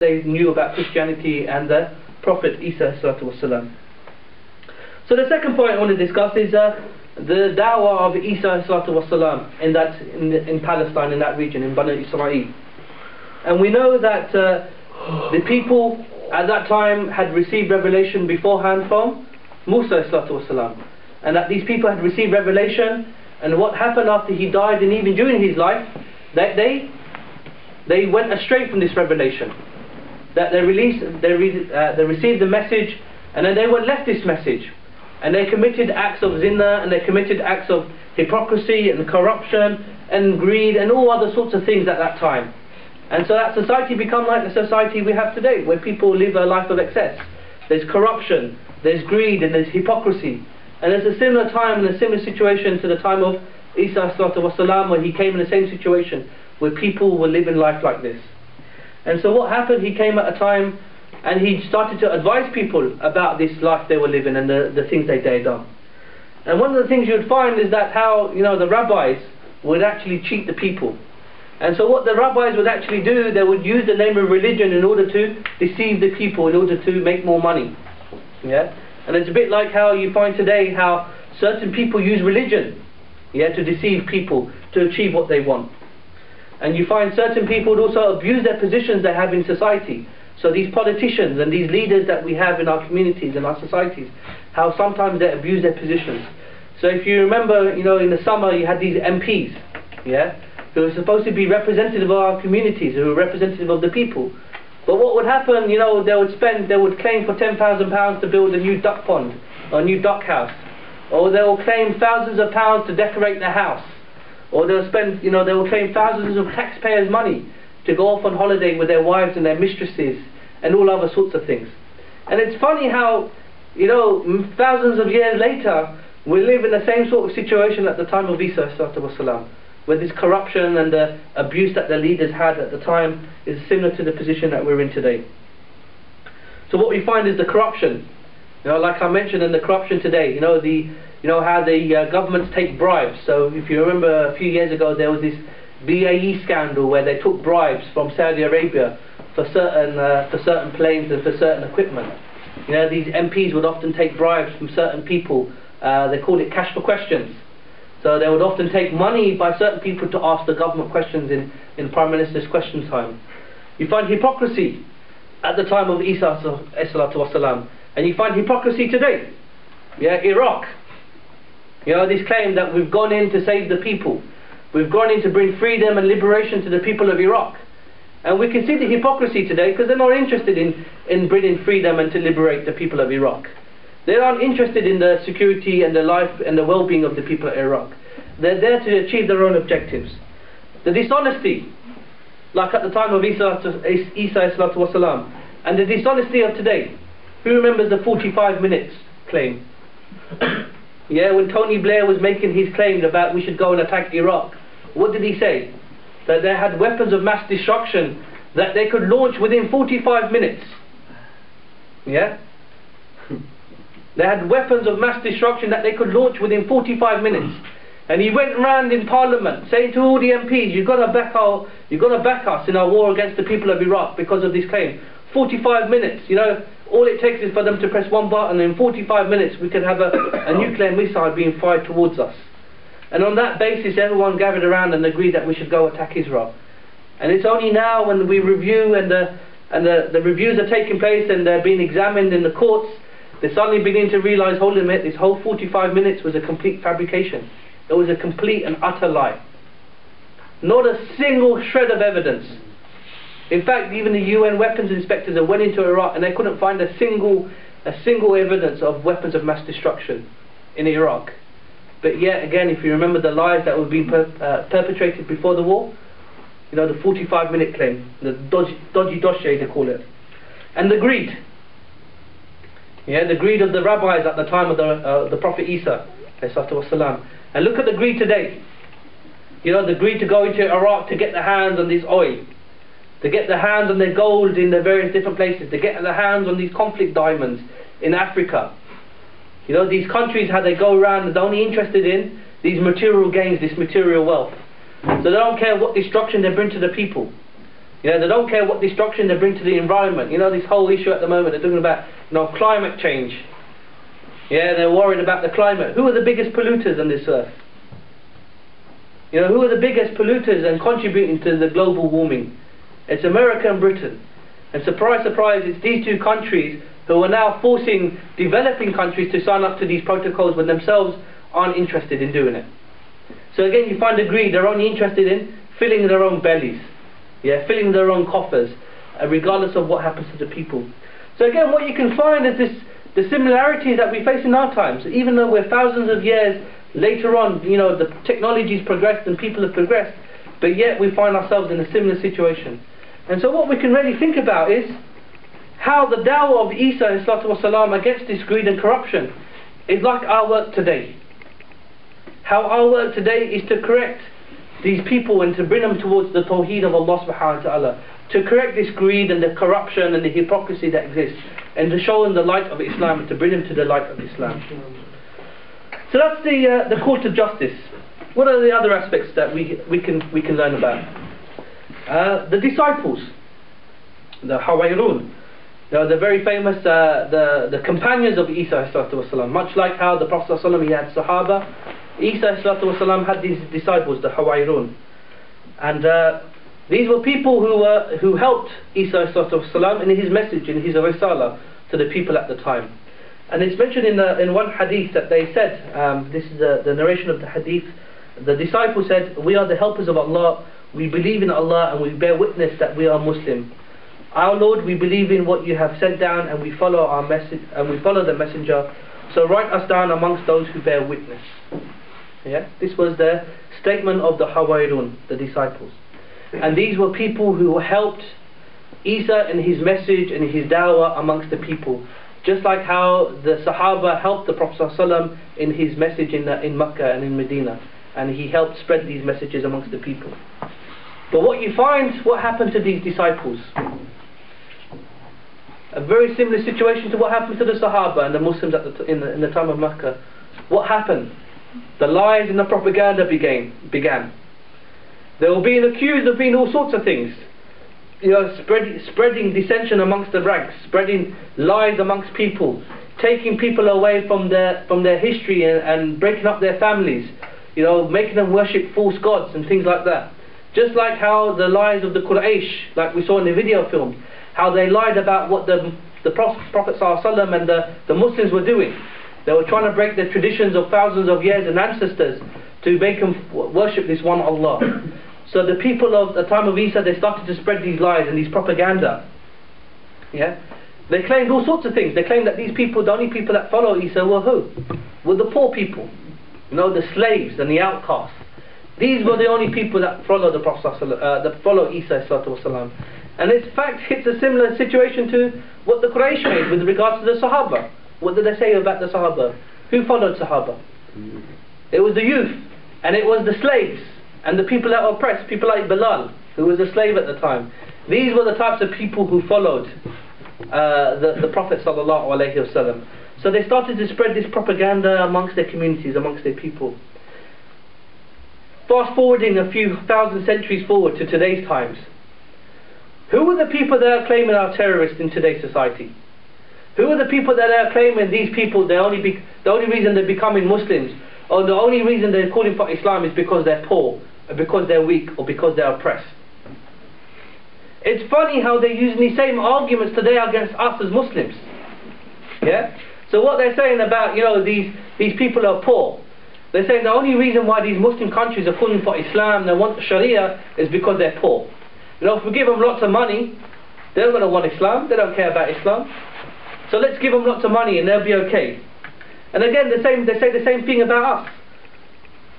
they knew about Christianity and the Prophet Isa wasalam. So the second point I want to discuss is uh, the dawah of Isa wasalam in that in, in, Palestine in that region in Banu Israel. And we know that uh, the people at that time had received revelation beforehand from Musa wasalam, and that these people had received revelation. And what happened after he died and even during his life, that they they went astray from this revelation that they released, they, re uh, they received the message, and then they were left this message, and they committed acts of zina, and they committed acts of hypocrisy and corruption and greed and all other sorts of things at that time. And so that society become like the society we have today, where people live a life of excess. There's corruption, there's greed, and there's hypocrisy. And there's a similar time and a similar situation to the time of Isa, where he came in the same situation, where people were living life like this. And so what happened, he came at a time and he started to advise people about this life they were living and the, the things they had done. And one of the things you'd find is that how, you know, the rabbis would actually cheat the people. And so what the rabbis would actually do, they would use the name of religion in order to deceive the people, in order to make more money. Yeah? And it's a bit like how you find today how certain people use religion yeah, to deceive people to achieve what they want. And you find certain people would also abuse their positions they have in society. So these politicians and these leaders that we have in our communities and our societies, how sometimes they abuse their positions. So if you remember, you know, in the summer you had these MPs, yeah, who were supposed to be representative of our communities, who were representative of the people. But what would happen, you know, they would spend, they would claim for £10,000 to build a new duck pond, or a new duck house. Or they will claim thousands of pounds to decorate their house. Or they'll spend, you know, they will claim thousands of taxpayers' money to go off on holiday with their wives and their mistresses and all other sorts of things. And it's funny how, you know, thousands of years later, we live in the same sort of situation at the time of Isa والسلام, where this corruption and the abuse that the leaders had at the time is similar to the position that we're in today. So what we find is the corruption. You know, like I mentioned in the corruption today, you know, the you know how the uh, governments take bribes. So if you remember a few years ago there was this BAE scandal where they took bribes from Saudi Arabia for certain uh, for certain planes and for certain equipment. You know these MPs would often take bribes from certain people. Uh, they called it cash for questions. So they would often take money by certain people to ask the government questions in, in Prime Minister's question time. You find hypocrisy at the time of Isa and you find hypocrisy today. Yeah, Iraq, you know, this claim that we've gone in to save the people. We've gone in to bring freedom and liberation to the people of Iraq. And we can see the hypocrisy today because they're not interested in, in bringing freedom and to liberate the people of Iraq. They aren't interested in the security and the life and the well-being of the people of Iraq. They're there to achieve their own objectives. The dishonesty, like at the time of Isa, Isa wasalam, and the dishonesty of today. Who remembers the 45 minutes claim? yeah, when Tony Blair was making his claims about we should go and attack Iraq, what did he say? That they had weapons of mass destruction that they could launch within 45 minutes. Yeah? They had weapons of mass destruction that they could launch within 45 minutes. And he went around in Parliament saying to all the MPs, you've got to back our, you've got to back us in our war against the people of Iraq because of this claim. 45 minutes, you know, all it takes is for them to press one button and in 45 minutes we can have a, a nuclear missile being fired towards us. And on that basis everyone gathered around and agreed that we should go attack Israel. And it's only now when we review and the, and the, the reviews are taking place and they're being examined in the courts, they suddenly begin to realise, hold a minute, this whole 45 minutes was a complete fabrication. It was a complete and utter lie. Not a single shred of evidence. In fact, even the UN weapons inspectors that went into Iraq and they couldn't find a single, a single evidence of weapons of mass destruction in Iraq. But yet again, if you remember the lies that were being per, uh, perpetrated before the war, you know, the 45 minute claim, the dodgy, dodgy dossier they call it. And the greed. Yeah, the greed of the rabbis at the time of the, uh, the Prophet Isa. And look at the greed today. You know, the greed to go into Iraq to get their hands on this oil. To get their hands on their gold in the various different places. To get their hands on these conflict diamonds in Africa. You know, these countries, how they go around, they're only interested in these material gains, this material wealth. So they don't care what destruction they bring to the people. You know, they don't care what destruction they bring to the environment. You know, this whole issue at the moment, they're talking about, you know, climate change. Yeah, they're worried about the climate. Who are the biggest polluters on this earth? You know, who are the biggest polluters and contributing to the global warming? It's America and Britain. And surprise, surprise, it's these two countries who are now forcing developing countries to sign up to these protocols when themselves aren't interested in doing it. So again, you find the greed, they're only interested in filling their own bellies, yeah, filling their own coffers, uh, regardless of what happens to the people. So again, what you can find is this, the similarities that we face in our times, even though we're thousands of years later on, you know, the technology's progressed and people have progressed, but yet we find ourselves in a similar situation. And so what we can really think about is how the dawah of Isa والسلام, against this greed and corruption is like our work today. How our work today is to correct these people and to bring them towards the tawheed of Allah subhanahu wa ta'ala. To correct this greed and the corruption and the hypocrisy that exists. And to show them the light of Islam and to bring them to the light of Islam. So that's the, uh, the court of justice. What are the other aspects that we, we, can, we can learn about? Uh, the disciples, the Hawairun, they the very famous, uh, the, the companions of Isa والسلام. much like how the Prophet ﷺ, he had Sahaba, Isa والسلام, had these disciples, the Hawairun. And uh, these were people who, uh, who helped Isa والسلام, in his message, in his risala to the people at the time. And it's mentioned in, the, in one hadith that they said, um, this is the, the narration of the hadith, the disciple said, We are the helpers of Allah, we believe in Allah and we bear witness that we are Muslim. Our Lord, we believe in what you have sent down and we follow our message and we follow the messenger. So write us down amongst those who bear witness. Yeah, this was the statement of the Hawairun, the disciples. And these were people who helped Isa in his message and his dawah amongst the people. Just like how the Sahaba helped the Prophet ﷺ in his message in, in Mecca and in Medina. And he helped spread these messages amongst the people. But what you find, what happened to these disciples? A very similar situation to what happened to the Sahaba and the Muslims at the in, the, in the time of Mecca. What happened? The lies and the propaganda began. began. They were being accused of being all sorts of things you know, spread, spreading dissension amongst the ranks, spreading lies amongst people, taking people away from their from their history and, and breaking up their families, you know, making them worship false gods and things like that. Just like how the lies of the Quraysh, like we saw in the video film, how they lied about what the the Prophet, ﷺ and the, the Muslims were doing. They were trying to break the traditions of thousands of years and ancestors to make them worship this one Allah. So the people of the time of Isa, they started to spread these lies and these propaganda. Yeah? They claimed all sorts of things. They claimed that these people, the only people that follow Isa were who? Were the poor people. You know, the slaves and the outcasts. These were the only people that followed the Prophet uh, that followed Isa. And in fact, it's a similar situation to what the Quraysh made with regards to the Sahaba. What did they say about the Sahaba? Who followed Sahaba? It was the youth, and it was the slaves, and the people that were oppressed, people like Bilal, who was a slave at the time. These were the types of people who followed uh, the, the Prophet sallallahu alaihi wasallam. So they started to spread this propaganda amongst their communities, amongst their people. Fast forwarding a few thousand centuries forward to today's times. Who are the people that are claiming are terrorists in today's society? Who are the people that are claiming these people, they only be, the only reason they're becoming Muslims, or the only reason they're calling for Islam is because they're poor, because they're weak or because they're oppressed. It's funny how they're using these same arguments today against us as Muslims. Yeah? So what they're saying about, you know, these, these people are poor. They're saying the only reason why these Muslim countries are calling for Islam, they want Sharia, is because they're poor. You know, if we give them lots of money, they're going to want Islam, they don't care about Islam. So let's give them lots of money and they'll be okay. And again, the same, they say the same thing about us.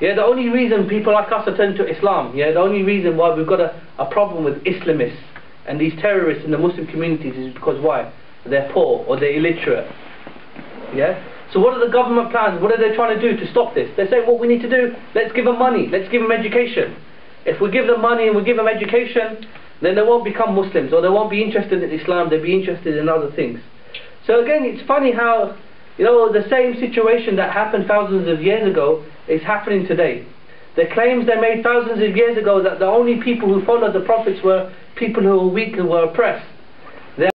Yeah, the only reason people like us are turning to Islam, yeah, the only reason why we've got a, a problem with Islamists and these terrorists in the Muslim communities is because why? They're poor or they're illiterate. Yeah? So what are the government plans? What are they trying to do to stop this? They're saying what we need to do, let's give them money, let's give them education. If we give them money and we give them education, then they won't become Muslims or they won't be interested in Islam, they'll be interested in other things. So again, it's funny how you know, the same situation that happened thousands of years ago is happening today. The claims they made thousands of years ago that the only people who followed the prophets were people who were weak, and were oppressed.